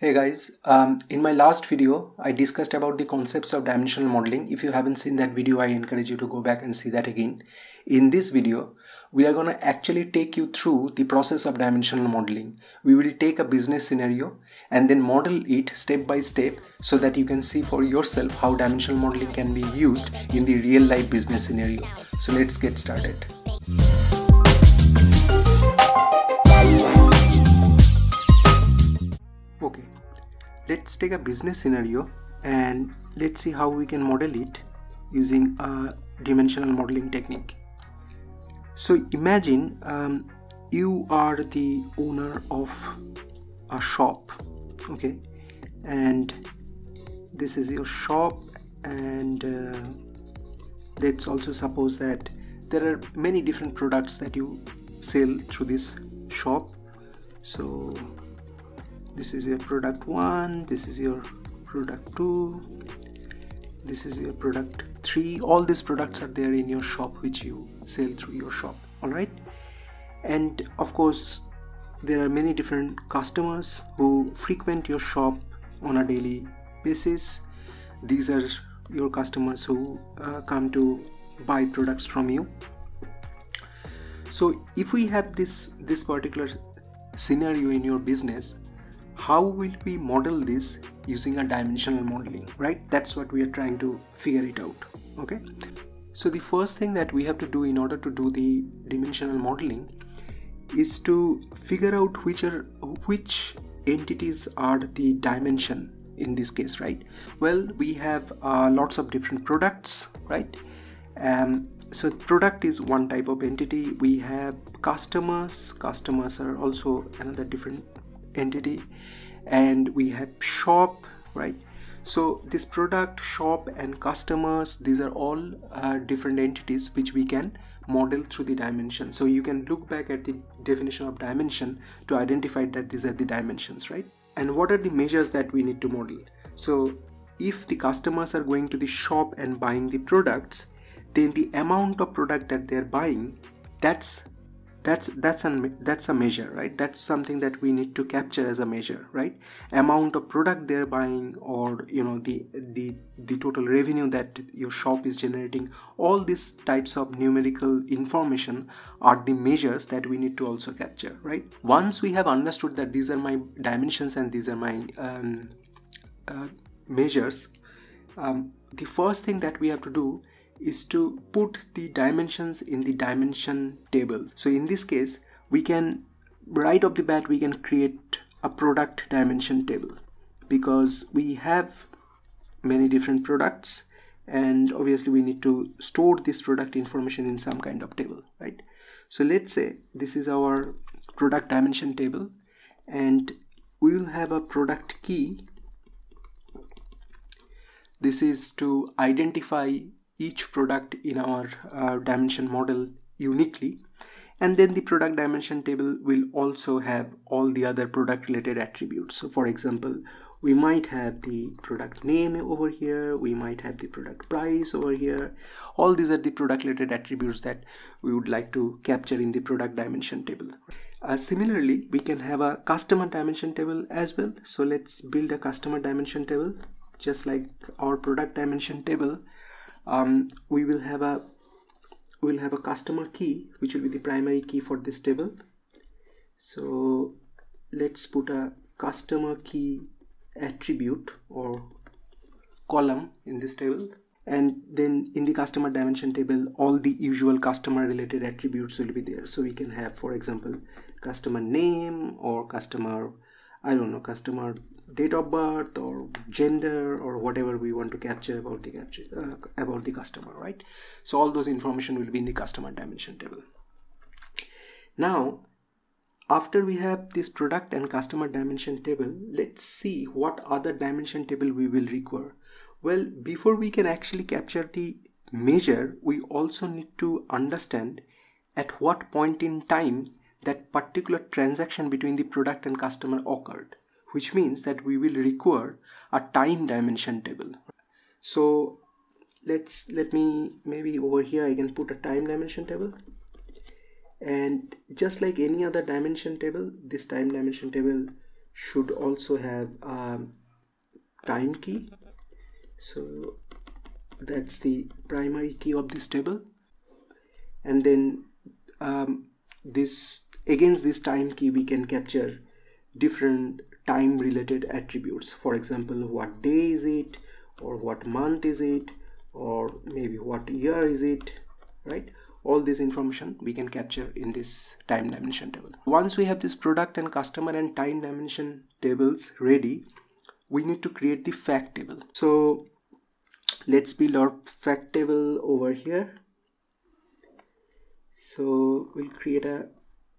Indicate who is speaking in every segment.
Speaker 1: Hey guys, um, in my last video, I discussed about the concepts of dimensional modeling. If you haven't seen that video, I encourage you to go back and see that again. In this video, we are going to actually take you through the process of dimensional modeling. We will take a business scenario and then model it step by step so that you can see for yourself how dimensional modeling can be used in the real life business scenario. So let's get started. Okay. Let's take a business scenario and let's see how we can model it using a dimensional modeling technique. So imagine um, you are the owner of a shop okay? And this is your shop and uh, let's also suppose that there are many different products that you sell through this shop. So this is your product 1 this is your product 2 this is your product 3 all these products are there in your shop which you sell through your shop all right? And of course there are many different customers who frequent your shop on a daily basis. These are your customers who uh, come to buy products from you. So if we have this this particular scenario in your business how will we model this using a dimensional modeling right? That's what we are trying to figure it out okay? So the first thing that we have to do in order to do the dimensional modeling is to figure out which are which entities are the dimension in this case right? Well we have uh, lots of different products right? Um, so product is one type of entity. We have customers. Customers are also another different entity and we have shop right? So this product shop and customers these are all uh, different entities which we can model through the dimension. So you can look back at the definition of dimension to identify that these are the dimensions right? And what are the measures that we need to model? So if the customers are going to the shop and buying the products then the amount of product that they're buying that's that's that's an that's a measure right? That's something that we need to capture as a measure right? Amount of product they're buying or you know the the the total revenue that your shop is generating. All these types of numerical information are the measures that we need to also capture right? Once we have understood that these are my dimensions and these are my um, uh, measures um, the first thing that we have to do is to put the dimensions in the dimension table. So in this case, we can right off the bat, we can create a product dimension table because we have many different products and obviously we need to store this product information in some kind of table, right? So let's say this is our product dimension table and we will have a product key. This is to identify each product in our uh, dimension model uniquely. And then the product dimension table will also have all the other product related attributes. So for example we might have the product name over here we might have the product price over here. All these are the product related attributes that we would like to capture in the product dimension table. Uh, similarly we can have a customer dimension table as well. So let's build a customer dimension table just like our product dimension table um, we will have a we'll have a customer key which will be the primary key for this table. So let's put a customer key attribute or column in this table. And then in the customer dimension table all the usual customer related attributes will be there. So we can have for example customer name or customer i don't know customer date of birth or gender or whatever we want to capture about the uh, about the customer right? So all those information will be in the customer dimension table. Now after we have this product and customer dimension table let's see what other dimension table we will require. Well before we can actually capture the measure we also need to understand at what point in time that particular transaction between the product and customer occurred which means that we will require a time dimension table. So let's let me maybe over here I can put a time dimension table. And just like any other dimension table this time dimension table should also have a time key. So that's the primary key of this table. And then um, this against this time key we can capture different time related attributes. For example what day is it or what month is it or maybe what year is it right? All this information we can capture in this time dimension table. Once we have this product and customer and time dimension tables ready we need to create the fact table. So let's build our fact table over here. So we'll create a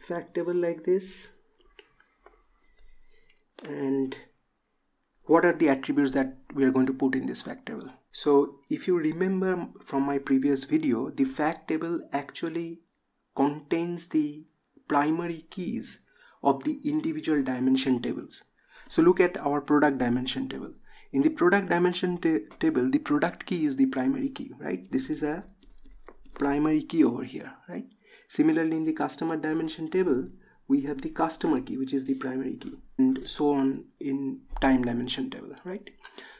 Speaker 1: fact table like this and what are the attributes that we are going to put in this fact table? So if you remember from my previous video the fact table actually contains the primary keys of the individual dimension tables. So look at our product dimension table. In the product dimension table the product key is the primary key right? This is a primary key over here right? Similarly in the customer dimension table we have the customer key which is the primary key and so on in time dimension table right?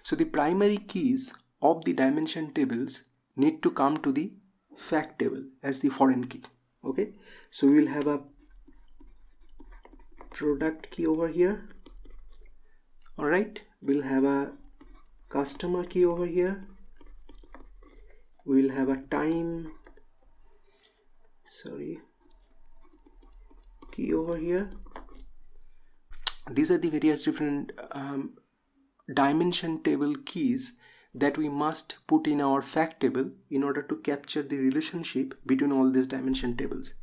Speaker 1: So the primary keys of the dimension tables need to come to the fact table as the foreign key okay? So we will have a product key over here all right? We'll have a customer key over here. We'll have a time sorry key over here. These are the various different um, dimension table keys that we must put in our fact table in order to capture the relationship between all these dimension tables.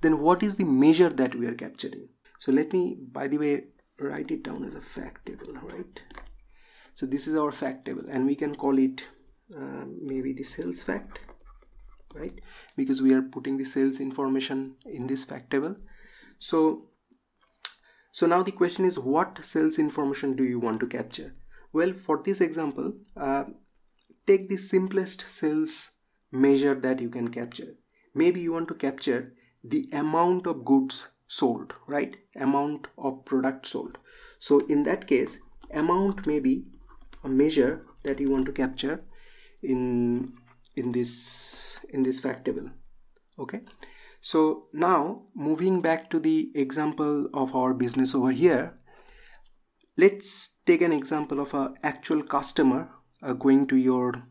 Speaker 1: Then what is the measure that we are capturing? So let me by the way write it down as a fact table right? So this is our fact table and we can call it uh, maybe the sales fact right? Because we are putting the sales information in this fact table so so now the question is what sales information do you want to capture? Well for this example uh, take the simplest sales measure that you can capture. Maybe you want to capture the amount of goods sold right? Amount of product sold. So in that case amount may be a measure that you want to capture in in this in this fact table okay so now moving back to the example of our business over here, let's take an example of a actual customer uh, going to your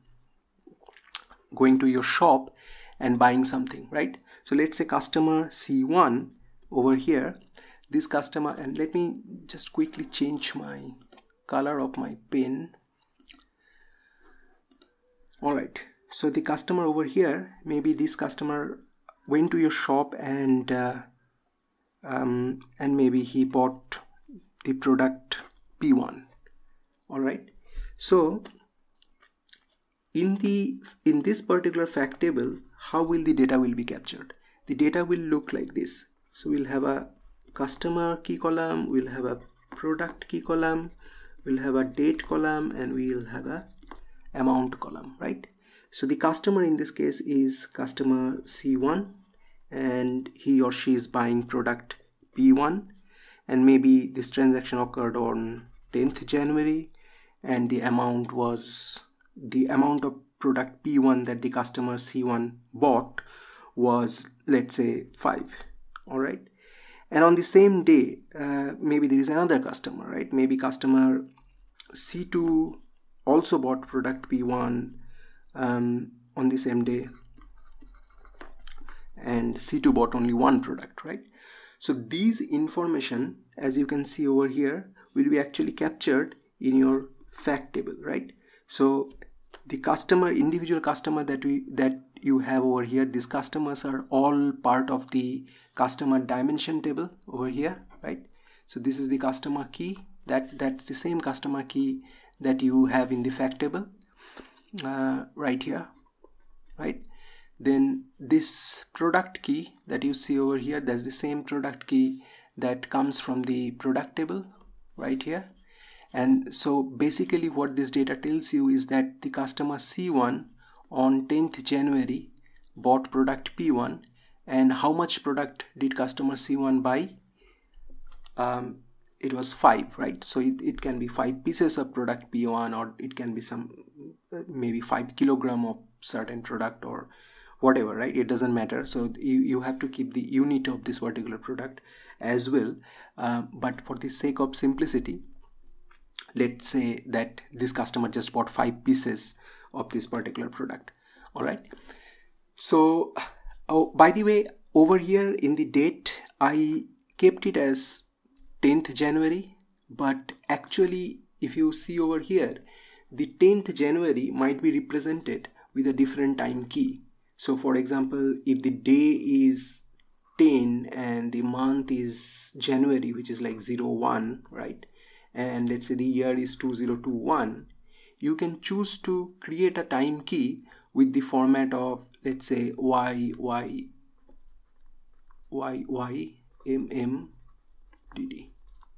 Speaker 1: going to your shop and buying something, right? So let's say customer C1 over here, this customer, and let me just quickly change my color of my pen. All right, so the customer over here, maybe this customer went to your shop and uh, um, and maybe he bought the product P1 all right. So in the in this particular fact table how will the data will be captured? The data will look like this. So we'll have a customer key column we'll have a product key column we'll have a date column and we'll have a amount column right so the customer in this case is customer C1 and he or she is buying product P1 and maybe this transaction occurred on 10th January and the amount was the amount of product P1 that the customer C1 bought was let's say 5 all right? And on the same day uh, maybe there is another customer right? Maybe customer C2 also bought product P1 um, on the same day and C2 bought only one product, right? So these information, as you can see over here, will be actually captured in your fact table, right? So the customer, individual customer that we that you have over here, these customers are all part of the customer dimension table over here, right? So this is the customer key. That that's the same customer key that you have in the fact table, uh, right here, right? then this product key that you see over here that's the same product key that comes from the product table right here. And so basically what this data tells you is that the customer C1 on 10th January bought product P1 and how much product did customer C1 buy? Um, it was 5 right? So it, it can be 5 pieces of product p1 or it can be some maybe 5 kilogram of certain product or whatever right? It doesn't matter. So you, you have to keep the unit of this particular product as well. Uh, but for the sake of simplicity let's say that this customer just bought five pieces of this particular product. All right? So oh, by the way over here in the date i kept it as 10th january. But actually if you see over here the 10th january might be represented with a different time key. So for example if the day is 10 and the month is january which is like 01 right? And let's say the year is 2021 you can choose to create a time key with the format of let's say y y y y m m d d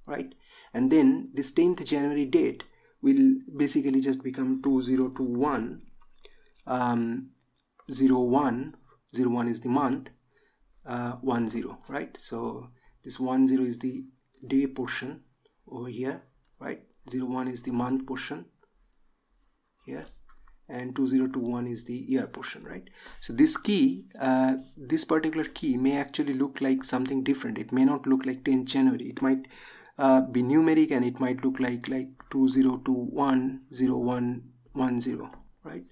Speaker 1: right? And then this 10th january date will basically just become 2021 um 01 01 is the month uh, 10 right? So this 10 is the day portion over here right? 01 is the month portion here and 2021 is the year portion right? So this key uh, this particular key may actually look like something different. It may not look like 10 January. It might uh, be numeric and it might look like like 20210110 right?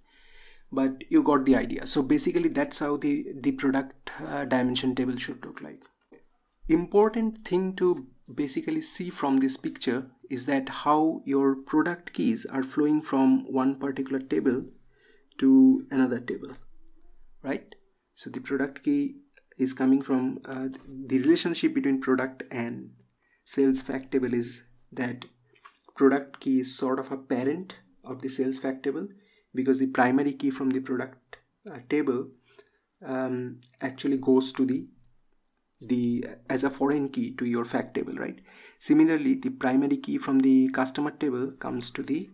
Speaker 1: But you got the idea. So basically that's how the the product uh, dimension table should look like. Important thing to basically see from this picture is that how your product keys are flowing from one particular table to another table right? So the product key is coming from uh, the relationship between product and sales fact table is that product key is sort of a parent of the sales fact table because the primary key from the product uh, table um, actually goes to the the as a foreign key to your fact table right? Similarly the primary key from the customer table comes to the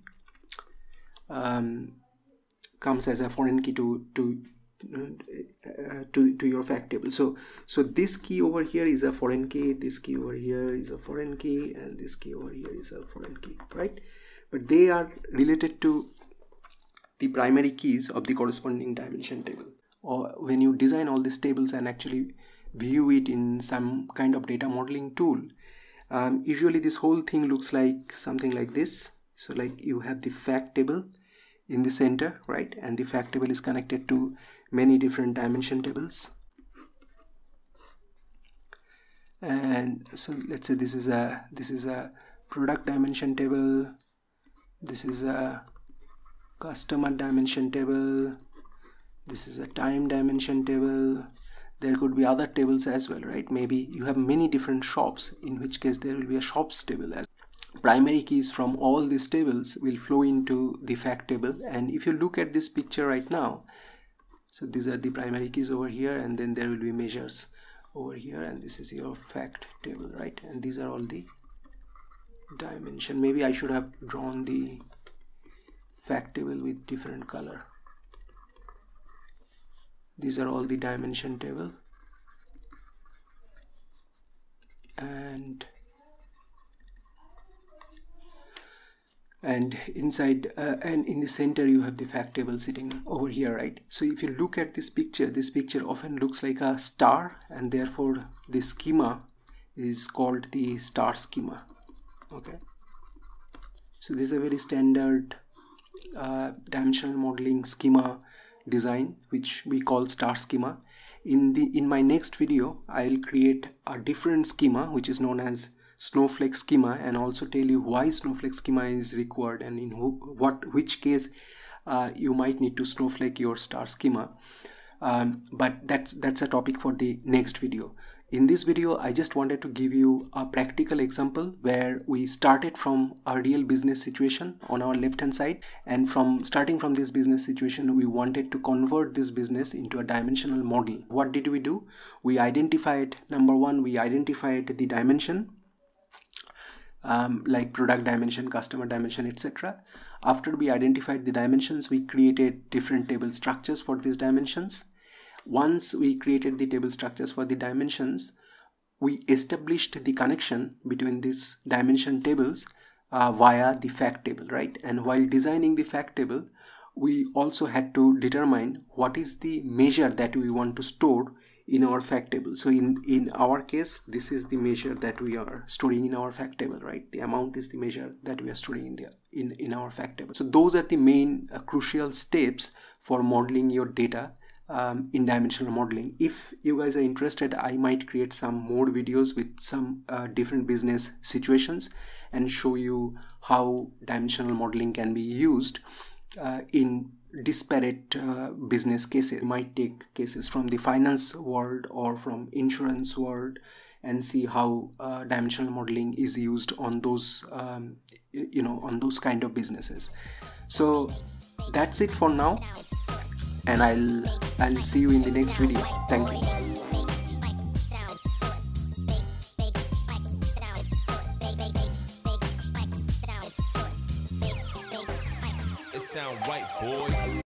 Speaker 1: um, comes as a foreign key to to uh, to, to your fact table. So so this key over here is a foreign key this key over here is a foreign key and this key over here is a foreign key right? But they are related to the primary keys of the corresponding dimension table. Or when you design all these tables and actually view it in some kind of data modeling tool um, usually this whole thing looks like something like this. So like you have the fact table in the center right? And the fact table is connected to many different dimension tables. And so let's say this is a this is a product dimension table. This is a customer dimension table. This is a time dimension table. There could be other tables as well right? Maybe you have many different shops in which case there will be a shops table as primary keys from all these tables will flow into the fact table. And if you look at this picture right now so these are the primary keys over here and then there will be measures over here and this is your fact table right? And these are all the dimension. Maybe I should have drawn the fact table with different color. These are all the dimension table. And and inside uh, and in the center you have the fact table sitting over here right? So if you look at this picture this picture often looks like a star and therefore the schema is called the star schema okay? So this is a very standard uh, dimensional modeling schema design which we call star schema. In the in my next video i'll create a different schema which is known as snowflake schema and also tell you why snowflake schema is required and in who, what which case uh, you might need to snowflake your star schema um, but that's that's a topic for the next video in this video, I just wanted to give you a practical example where we started from a real business situation on our left hand side and from starting from this business situation, we wanted to convert this business into a dimensional model. What did we do? We identified, number one, we identified the dimension um, like product dimension, customer dimension, etc. After we identified the dimensions, we created different table structures for these dimensions once we created the table structures for the dimensions we established the connection between these dimension tables uh, via the fact table right and while designing the fact table we also had to determine what is the measure that we want to store in our fact table. So in in our case this is the measure that we are storing in our fact table right? The amount is the measure that we are storing in the in in our fact table. So those are the main uh, crucial steps for modeling your data um, in dimensional modeling. If you guys are interested i might create some more videos with some uh, different business situations and show you how dimensional modeling can be used uh, in disparate uh, business cases you might take cases from the finance world or from insurance world and see how uh, dimensional modeling is used on those um, you know on those kind of businesses. So that's it for now and i'll i'll see you in the next video. Thank you